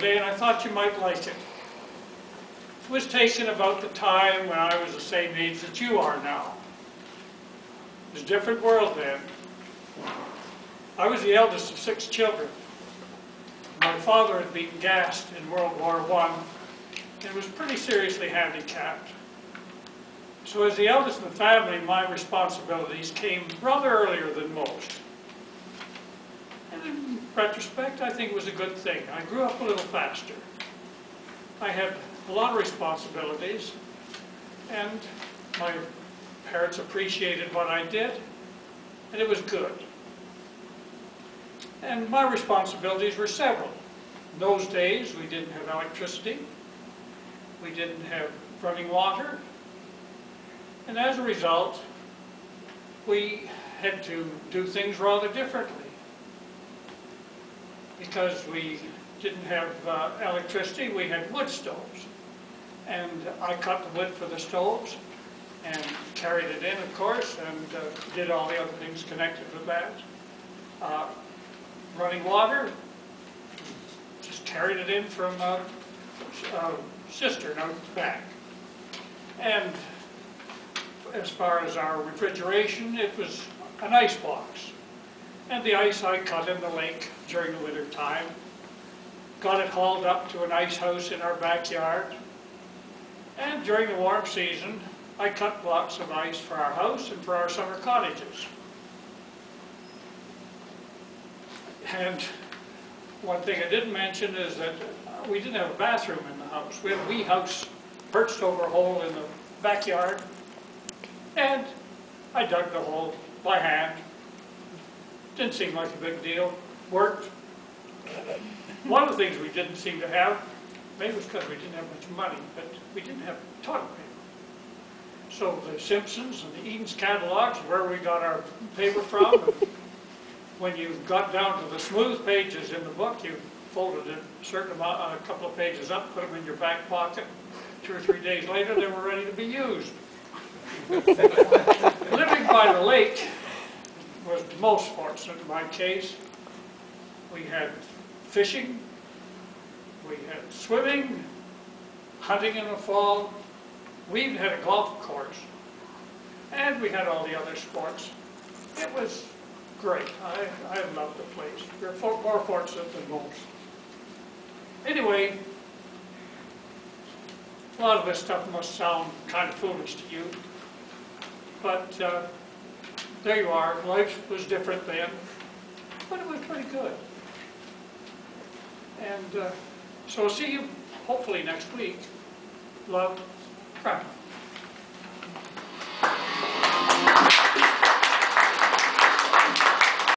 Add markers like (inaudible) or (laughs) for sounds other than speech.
today, and I thought you might like it. It was taken about the time when I was the same age that you are now. It was a different world then. I was the eldest of six children. My father had been gassed in World War I and was pretty seriously handicapped. So as the eldest in the family, my responsibilities came rather earlier than most. In retrospect, I think it was a good thing. I grew up a little faster. I had a lot of responsibilities, and my parents appreciated what I did, and it was good. And my responsibilities were several. In those days, we didn't have electricity, we didn't have running water, and as a result, we had to do things rather differently. Because we didn't have uh, electricity, we had wood stoves. And I cut the wood for the stoves and carried it in, of course, and uh, did all the other things connected with that. Uh, Running water, just carried it in from a a cistern out back. And as far as our refrigeration, it was an ice box. And the ice I cut in the lake during the winter time. Got it hauled up to an ice house in our backyard. And during the warm season, I cut blocks of ice for our house and for our summer cottages. And one thing I didn't mention is that we didn't have a bathroom in the house. We had a wee house perched over a hole in the backyard. And I dug the hole by hand. Didn't seem like a big deal. Worked. One of the things we didn't seem to have, maybe it was because we didn't have much money, but we didn't have toilet paper. So the Simpsons and the Eaton's catalogs, where we got our paper from, when you got down to the smooth pages in the book, you folded a certain amount, a couple of pages up, put them in your back pocket. Two or three days later, they were ready to be used. (laughs) Living by the lake most fortunate in my case. We had fishing, we had swimming, hunting in the fall. We even had a golf course. And we had all the other sports. It was great. I, I loved the place. We're for- more fortunate than most. Anyway, a lot of this stuff must sound kind of foolish to you. But uh, there you are. Life was different then, but it was pretty good. And uh, so I'll see you hopefully next week. Love, Grandma.